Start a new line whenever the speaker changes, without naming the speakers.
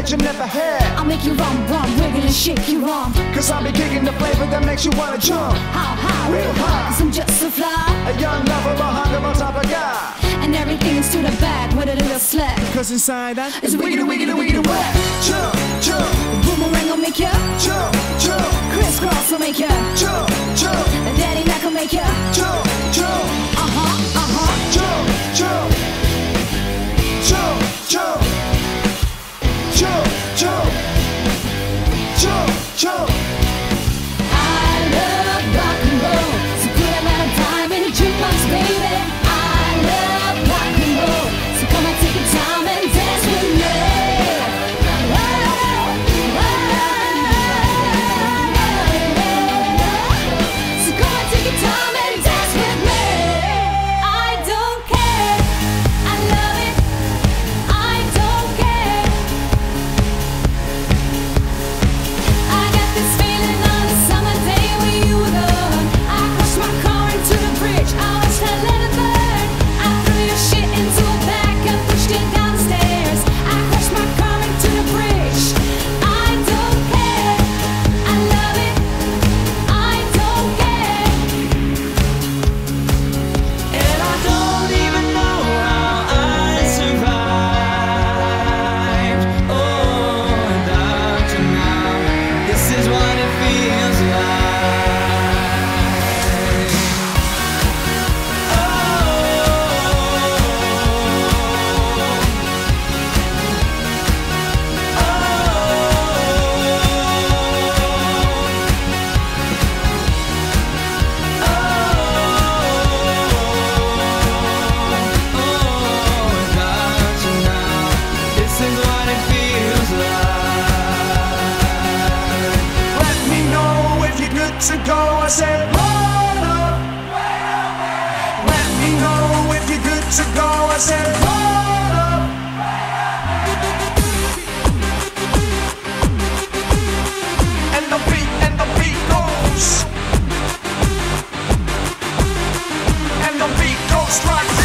that you never had.
I'll make you rum, rum, wiggle and shake you, arm.
Cause I'll be kicking the flavor that makes you wanna jump.
How high,
real high.
Cause I'm just so fly.
A young lover, behind him on top of God.
And everything's to the back with a little slack.
Cause inside that
is wiggly, wiggle, wiggle, wiggle, wiggle.
Jump, jump.
Boomerang will make you
jump. weeks ago
I said, Hold up, wait a minute. Let
me know if you're good to go. I said, Hold up, wait a minute. And the beat, and the beat goes. And the beat goes right.